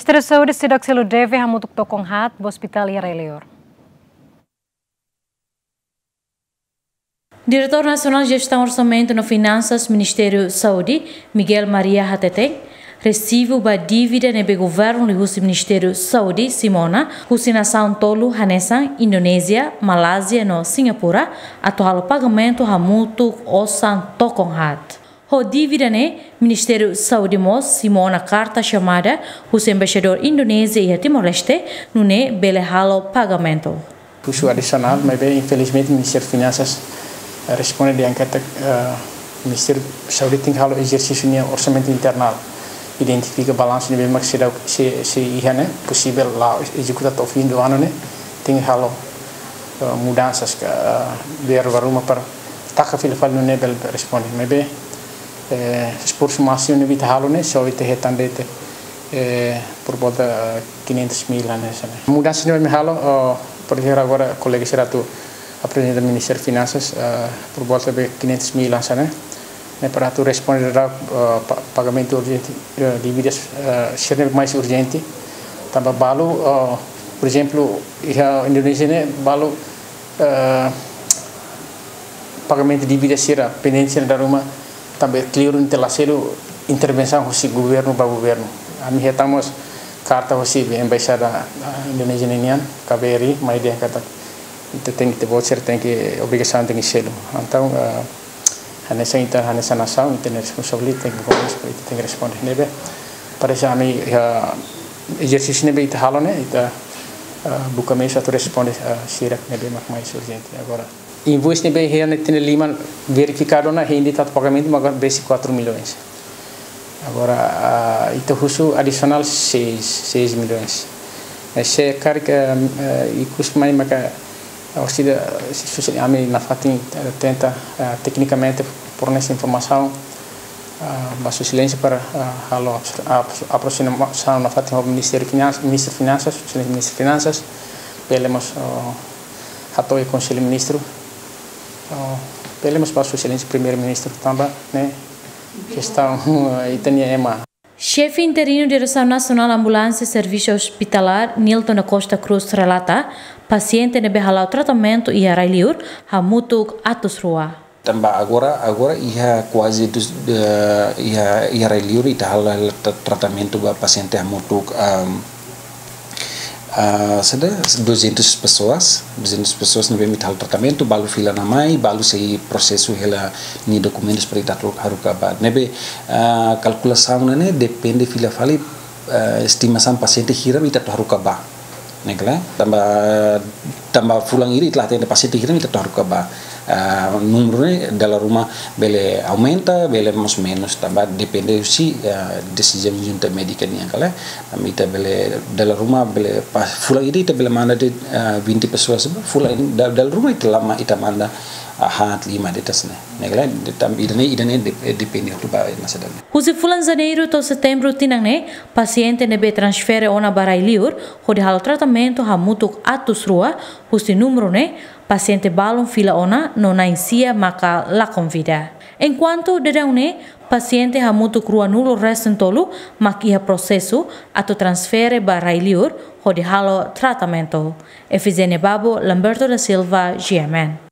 Ministério da Saúde sidak selo deve hamutuk tokong hat hospital Yarelior. Diretor Nacional de Gestão Orçamento no Finanças, Ministério da Saúde, Miguel Maria Hateteng, recebe a dívida no governo do Ministério Saúde, Simona, Husi nação tolo Hanesan, Indonésia, Malásia e Singapura, atual pagamento hamutuk osan tokong hat. O dívida né, Ministério da Saúde Mos, Simona carta chamada, o embaixador Indonésia e Timor-Leste, no né, bele halo pagamento. Puxo adicional, mas bem, infelizmente o Ministério de Finanças responde de enquete, uh, o Ministério da Saúde tem halo exercício de orçamento internal. Identifica balanço de bem que se se se ia né, possível lá executar ao fim do ano né, tem halo uh, mudanças que uh, ver varuma para taca fila fal no nebel responde, mas bem esforço vita halo ne so vita hetande te por volta 500 mil né mudança ne me halo por exemplo agora colega será tu a presidente do Ministério de Finanças por volta de 500 mil né né para responder ao pagamento urgente dívidas ser mais urgente. Também balo por exemplo a Indonésia né balo pagamento de dívidas será pendência da rumah também clear um terceiro intervenção do governo para o governo. A mim estamos carta hoje embaixada Indonésia União, KBRI, mas dia kata itu tem que voucher tem que obrigação tem que selo. Então a nessa inter a nessa nação tem responsabilidade tem que vamos tem que responder nebe. Parece a mim exercício nebe itu halo né itu buka mês atau responde sirak nebe mais urgente agora invoice ne bem realmente lima verificado na renda de pagamento mas base 4 milhões. Agora uh, khusus adicional 6 6 milhões. Essa carga uh, e custo mais maka ausida se ami na fatin tenta uh, tecnicamente por nessa informação uh, baixo silêncio para uh, halo aproximação na fatin ao Ministério Finanças Ministro Finanças Ministro Finanças. Pelemos uh, hatoi Conselho Ministro Pelemos para o excelente primeiro-ministro também, né? Questão Itania Ema. Chefe interino de Direção Nacional Ambulância e Serviço Hospitalar, Nilton da Costa Cruz, relata paciente ne behalau tratamento e arailiur hamutuk atus rua. Tambah agora agora ia quase dos uh, ia ia arailiur ita halal tratamento ba paciente hamutuk um, sudah 200 pessoas, 200 pessoas no bem tal tratamento, balu fila na mai, balu sei processo hela ni documentos para itar haruka kabar. Nebe uh, calculação né, depende fila fali uh, ah, estimação paciente hiram itar haruka kabar. Negla, tambah tambah pulang iri telah tenda paciente hiram itar haruka kabar uh, de la Roma bele aumenta bele mos menos taba depende aussi uh, ah, decision junta medica ni angkala amita de la Roma bele pas fula iri te bele manda di uh, binti pesua sebab de la Roma itu lama ita manda ah, hat lima de tasne negla tam idane idane eh, depende tu ba na sedane Uzi fulan janeiro to setembro tinangne paciente nebe transfere ona barailiur ho de hal tratamento ha mutuk atus rua husi numero ne paciente balon fila ona no na sia maka la convida. Enquanto dedaune paciente ha mutu crua nulo restem tolu makia processo ato transfere ba railiur ho de halo tratamento. Efizene Babo, Lamberto da Silva, GMN.